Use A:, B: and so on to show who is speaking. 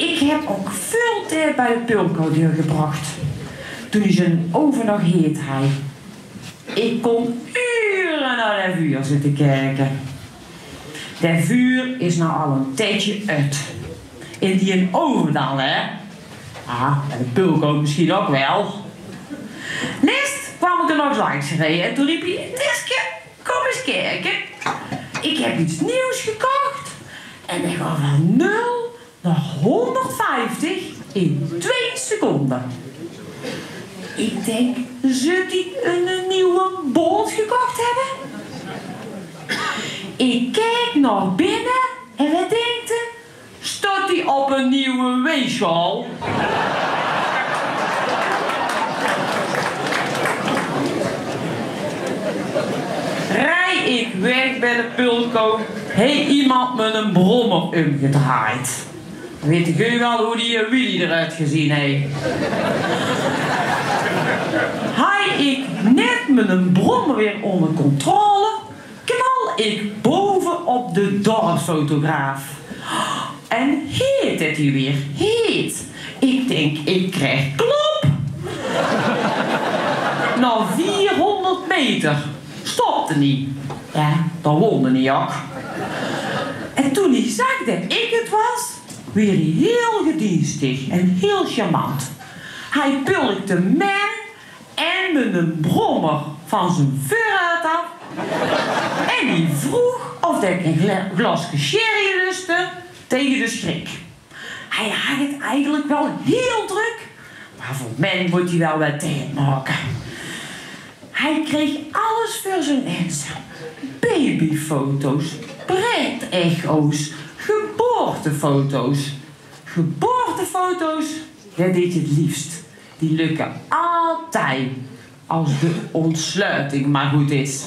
A: ik heb ook veel tijd bij de pulko doorgebracht. Toen hij zijn over nog heet hij. Ik kon uren naar dat vuur zitten kijken. Dat vuur is nou al een tijdje uit. In die een oven dan, hè? Ah, en de pulko misschien ook wel. Nest kwam ik er nog langs gereden en toen riep hij... Tiske, kom eens kijken. Ik heb iets nieuws gekocht. En ik ga van 0 naar 150 in 2 seconden. Ik denk, zult hij een nieuwe boot gekocht hebben? Ik kijk naar binnen en wat denkt u? Staat hij op een nieuwe weegschaal? Rij ik weg bij de pulko, heeft iemand me een brommer omgedraaid. Weet u wel hoe die Willy eruit gezien heeft? Hij ik net met een brommer weer onder controle, knal ik boven op de dorpsfotograaf. En heet het hier weer, heet. Ik denk, ik krijg klop. Na 400 meter stopte niet. Ja, dan wonde niet ook. En toen hij zag dat ik het was, weer heel gedienstig en heel charmant. Hij pulkte mij en met een brommer van zijn vuur af. En hij vroeg of ik een gla- glasje sherry lustte tegen de schrik. Hij had het eigenlijk wel heel druk, maar voor mij moet hij wel wat tijd maken. Hij kreeg alles voor zijn eens. Babyfoto's, pret-echo's, geboortefoto's. Geboortefoto's, dat deed je het liefst. Die lukken altijd als de ontsluiting maar goed is.